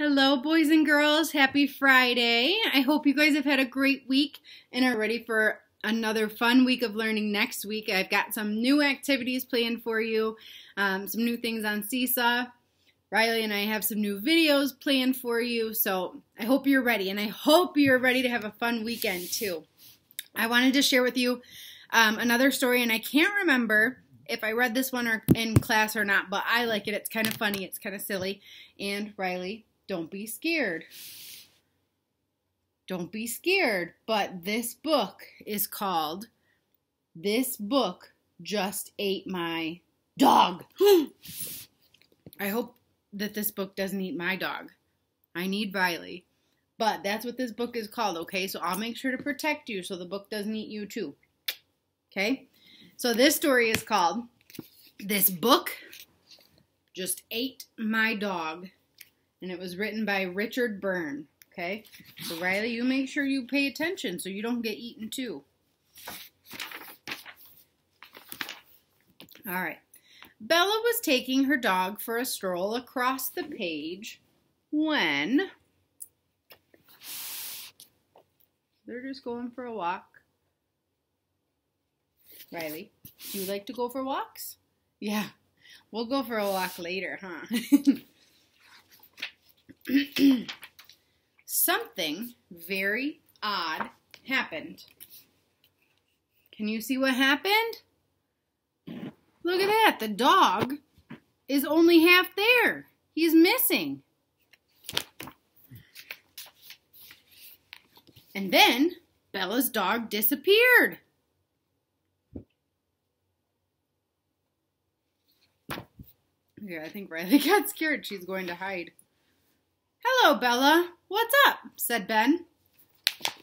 Hello, boys and girls. Happy Friday. I hope you guys have had a great week and are ready for another fun week of learning next week. I've got some new activities planned for you, um, some new things on Seesaw. Rylee and I have some new videos planned for you, so I hope you're ready, and I hope you're ready to have a fun weekend too. I wanted to share with you um, another story, and I can't remember if I read this one or in class or not, but I like it. It's kind of funny, it's kind of silly. And Rylee don't be scared. Don't be scared. But this book is called This Book Just Ate My Dog. I hope that this book doesn't eat my dog. I need Rylee. But that's what this book is called, okay? So I'll make sure to protect you so the book doesn't eat you too. Okay? So this story is called This Book Just Ate My Dog and it was written by Richard Byrne. Okay, so Rylee, you make sure you pay attention so you don't get eaten too. All right. Bella was taking her dog for a stroll across the page when they're just going for a walk. Rylee, do you like to go for walks? Yeah, we'll go for a walk later, huh? something very odd happened. Can you see what happened? Look at that. The dog is only half there. He's missing. And then Bella's dog disappeared. Yeah, I think Rylee got scared. She's going to hide. Hello, Bella. What's up? said Ben.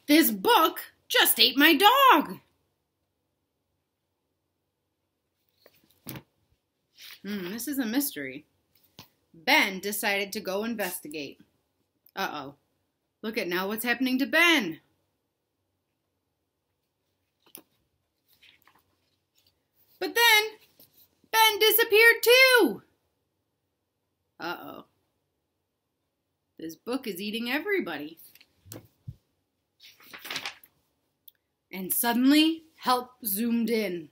This book just ate my dog. Hmm, this is a mystery. Ben decided to go investigate. Uh-oh. Look at now what's happening to Ben. But then, Ben disappeared too. Uh-oh. This book is eating everybody. And suddenly, help zoomed in.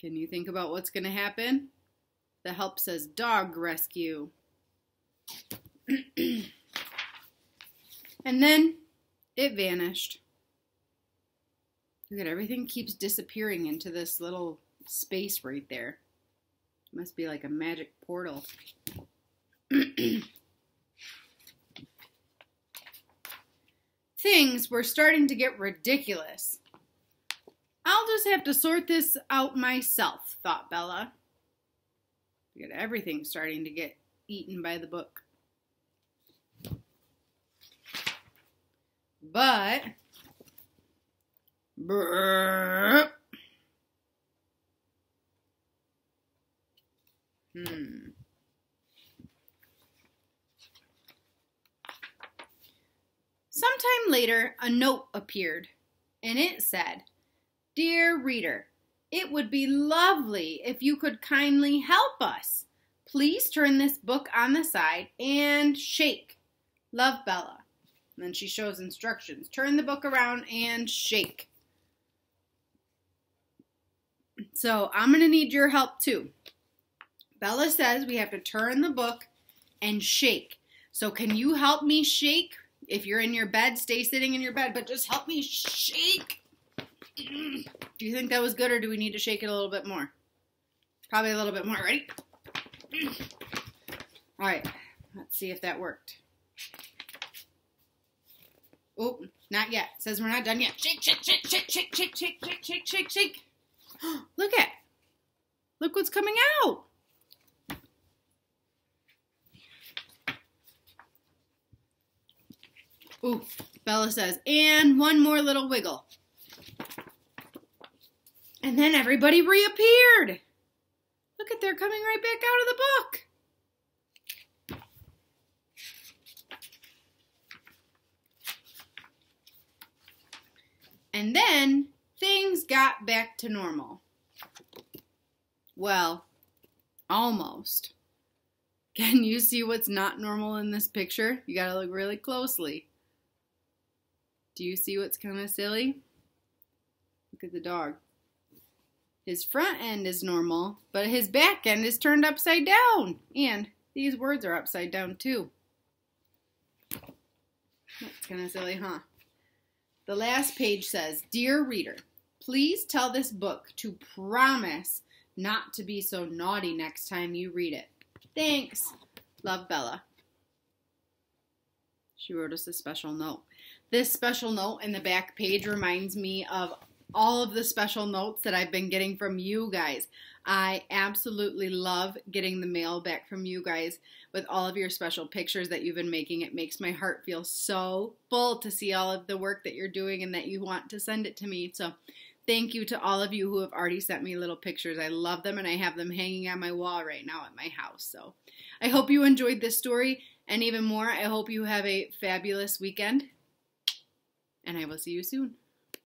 Can you think about what's going to happen? The help says dog rescue. and then it vanished. Look at everything keeps disappearing into this little space right there. It must be like a magic portal. Things were starting to get ridiculous. I'll just have to sort this out myself, thought Bella. Look at everything starting to get eaten by the book. But, brrr, hmm. Later, a note appeared, and it said, Dear reader, it would be lovely if you could kindly help us. Please turn this book on the side and shake. Love Bella. And then she shows instructions. Turn the book around and shake. So I'm going to need your help too. Bella says we have to turn the book and shake. So can you help me shake if you're in your bed, stay sitting in your bed, but just help me shake. Do you think that was good or do we need to shake it a little bit more? Probably a little bit more. Ready? All right. Let's see if that worked. Oh, not yet. It says we're not done yet. Shake, shake, shake, shake, shake, shake, shake, shake, shake, shake, shake. Look at. Look what's coming out. Ooh, Bella says, and one more little wiggle. And then everybody reappeared. Look at, they're coming right back out of the book. And then things got back to normal. Well, almost. Can you see what's not normal in this picture? You gotta look really closely. Do you see what's kind of silly? Look at the dog. His front end is normal, but his back end is turned upside down. And these words are upside down too. That's kind of silly, huh? The last page says, Dear reader, please tell this book to promise not to be so naughty next time you read it. Thanks. Love Bella. She wrote us a special note. This special note in the back page reminds me of all of the special notes that I've been getting from you guys. I absolutely love getting the mail back from you guys with all of your special pictures that you've been making. It makes my heart feel so full to see all of the work that you're doing and that you want to send it to me. So, thank you to all of you who have already sent me little pictures. I love them and I have them hanging on my wall right now at my house. So, I hope you enjoyed this story and even more, I hope you have a fabulous weekend. And I will see you soon.